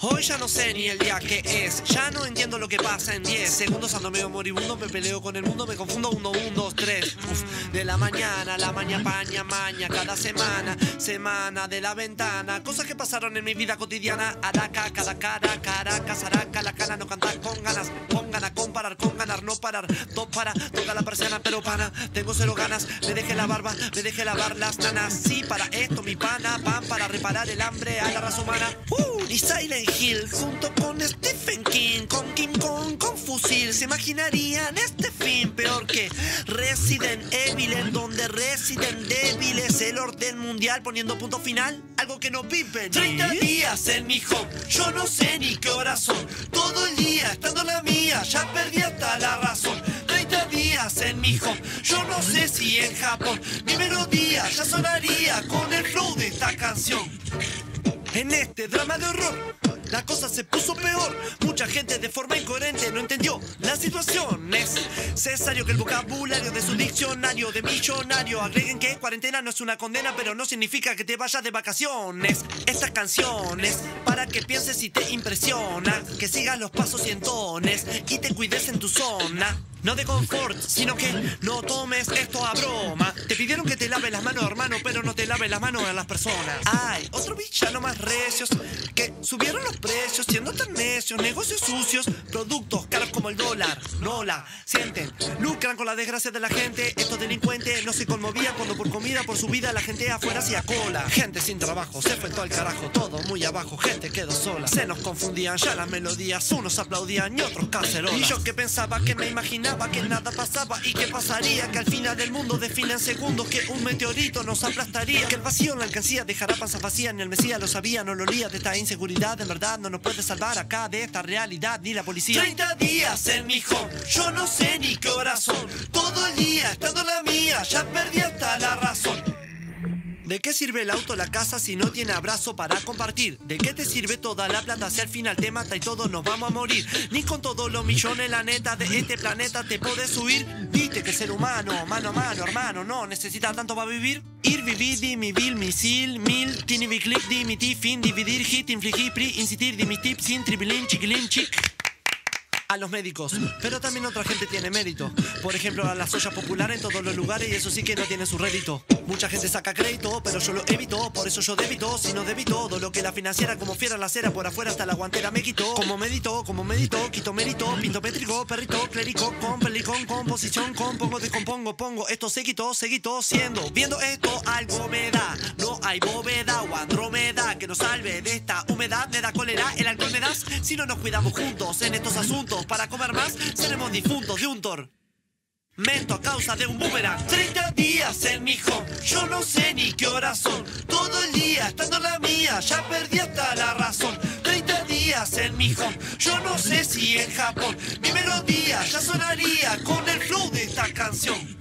Hoy ya no sé ni el día que es, ya no entiendo lo que pasa en 10 segundos ando medio moribundo, me peleo con el mundo, me confundo, 1, 1, 2, 3. De la mañana, la maña, paña, maña, cada semana, semana de la ventana, cosas que pasaron en mi vida cotidiana, araca, cada cara, caracas, araca, la cana, no cantar con ganas, con ganas, comparar, con ganar, no parar, dos para, toca la persiana, pero pana, tengo cero ganas, me dejé la barba, me dejé lavar las nanas, sí, para esto mi pana, pan para reparar el hambre a la raza humana, uh, y Silent Hill junto con Stephen King, con King Kong, con fusil. ¿Se imaginarían este fin peor que Resident Evil, en donde Resident Evil es el orden mundial poniendo punto final? Algo que no venir. 30 días en mi home, yo no sé ni qué horas son. Todo el día estando en la mía, ya perdí hasta la razón. 30 días en mi home, yo no sé si en Japón mi melodía ya sonaría con el flow de esta canción. En este drama de horror, la cosa se puso peor. Mucha gente de forma incoherente no entendió la situación. Es necesario que el vocabulario de su diccionario de millonario agreguen que cuarentena no es una condena, pero no significa que te vayas de vacaciones. Estas canciones para que pienses y te impresiona, que sigas los pasos y entones y te cuides en tu zona. No de confort, sino que no tomes esto a broma. Te pidieron que te laves las manos, hermano, pero no te laves las manos a las personas. Ay, otro villano más recios que subieron los precios siendo tan necios, negocios sucios, productos caros como el dólar. No la sienten, lucran con la desgracia de la gente. Estos delincuentes no se conmovían cuando por comida, por su vida, la gente afuera hacía cola. Gente sin trabajo, se fue todo el carajo, todo muy abajo, gente quedó sola. Se nos confundían ya las melodías, unos aplaudían y otros cacerolas. Y yo que pensaba que me imaginaba que nada pasaba y que pasaría que al final del mundo define en segundos que un meteorito nos aplastaría que el vacío en la alcancía dejará panza vacía ni el mesías lo sabía no lo olía de esta inseguridad en verdad no nos puede salvar acá de esta realidad ni la policía. 30 días en mi home yo no sé ni qué horas son. Todo el día estando en la mía ya perdí hasta la razón ¿De qué sirve el auto, la casa si no tiene abrazo para compartir? ¿De qué te sirve toda la plata si al final te mata y todos nos vamos a morir? Ni con todos los millones, la neta, de este planeta te puedes huir. Viste que ser humano, mano a mano, hermano, no necesita tanto para vivir. Ir, vivir, di mi bill, misil, mil, tini, clip, di mi fin, dividir, hit, infligir, pri, incitir, di mi tip, sin, tribilín, chiquilín, chic a los médicos. Pero también otra gente tiene mérito. Por ejemplo, a la soya popular en todos los lugares y eso sí que no tiene su rédito. Mucha gente saca crédito, pero yo lo evito. Por eso yo débito, si no débito. Todo lo que la financiera como fiera la cera por afuera hasta la guantera me quitó. Como medito, como medito, quito mérito, pinto métrico, perrito, clérico, con pelicón, composición, compongo, descompongo, pongo. Esto se quitó, se quitó, siendo. Viendo esto, algo me da. No hay bóveda o andrómeda que nos salve de esta humedad. Me da cólera, el alcohol me das. Si no nos cuidamos juntos en estos asuntos para comer más, seremos difuntos de un tor. Mento a causa de un boomerang. 30 días en mi home. Yo no sé ni qué horas son. Todo el día estando en la mía Ya perdí hasta la razón. 30 días en mi home. Yo no sé si en Japón Mi melodía ya sonaría Con el flow de esta canción.